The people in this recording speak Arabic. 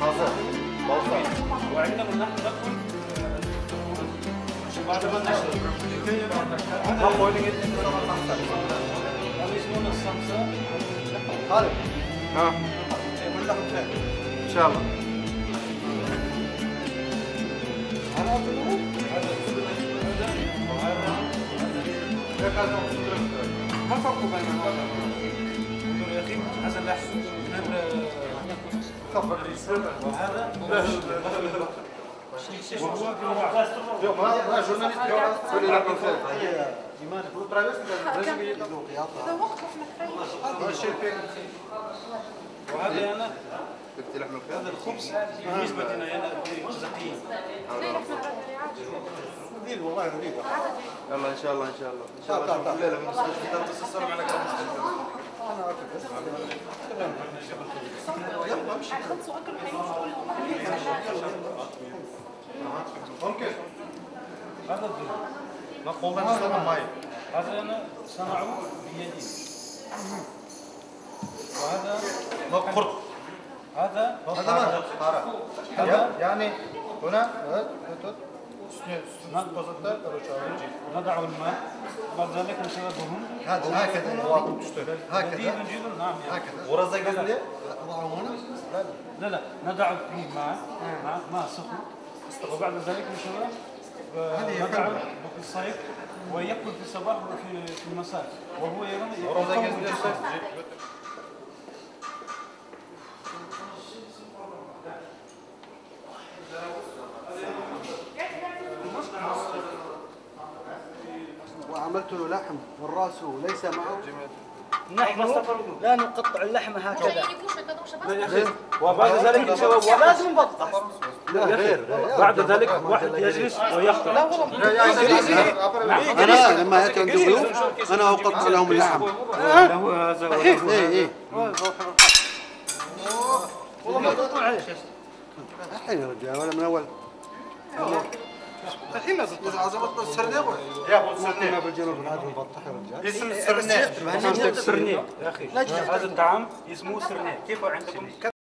Hazır. Balsa. وعندنا من نحن ندخل بعد ما نشرب zaman nasıl? هذا يسمونه السمسة Hadi. Ha. يقول لهم كيف İnşallah. ما فرق بين هذا يا أخي حسن احسن وهذا وهو في şey pek. وهذا أنا Bitti lahmı هذا الخبز بالنسبة لنا هنا جزائريين Değil vallahi değil. Yallah inşallah inşallah. İnşallah. Tamam, tamam. Leyla, ben size size sorun على كلام ممكن هذا الذل ما؟ قولنا نستمع معي هذا أنا صنعوه بيدي وهذا ما قرط هذا هذا. يعني هنا pozitler نضع الماء بعد ذلك نشربهم هذا هكذا هو تشتغل هكذا نجيب نعم يعني. هكذا ورزق لي لا لا نضع فيه ماء ماء ماء سخن وبعد ذلك نشرب نضع في الصيف ويأكل في الصباح وفي في المساء وهو يرمي ورزق يقوم وعملت له لحم والرأس ليس معه. نحن لا نقطع اللحم هكذا. وبعد ذلك لازم نبطح لا غير بعد ذلك واحد يجلس ويقطع أنا لما ياتي عندي ضيوف أنا أقطع لهم اللحم. له هذا وله إيه إيه الحين يا رجال ولا من أول. الحين لازم عزمتنا السرناوي ما بالجنوب لازم نبطح يا رجال اسم السرناوي سرنيه يا أخي هذا الطعام اسمه سرنيه كيف عندكم